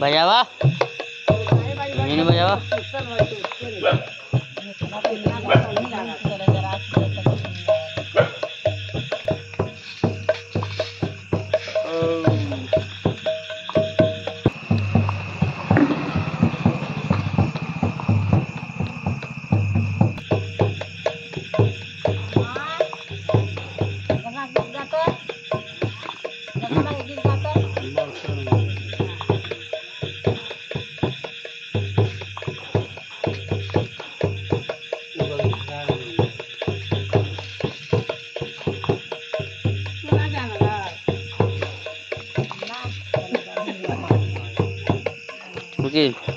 बजावा नहीं बजावा Okay.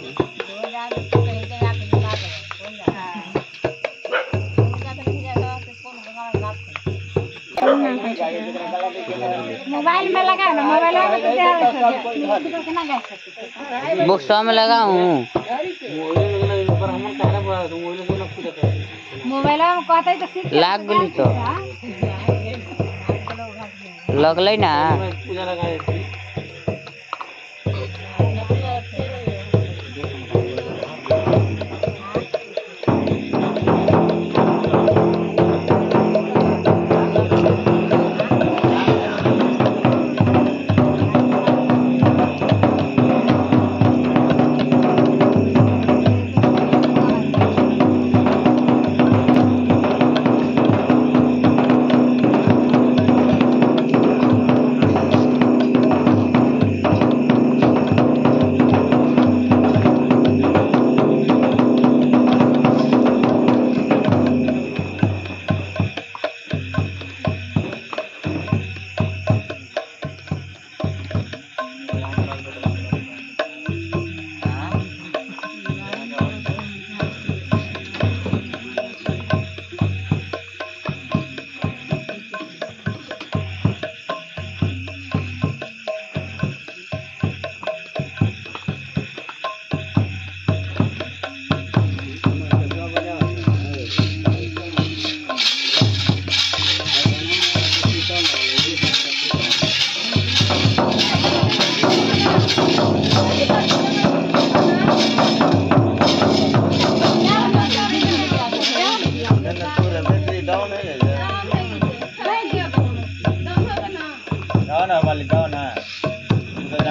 मोबाइल में लगा ना मोबाइल में तो में लगा हूँ। मोबाइल में कहते तो सीख लाग गई तो। लगल ना।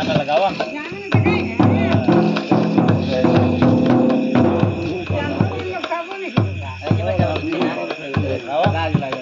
kalah kawan. Jangan nanti kaya. Yang ini kamu nih. Kita jalan. Kawan. Lagi lagi.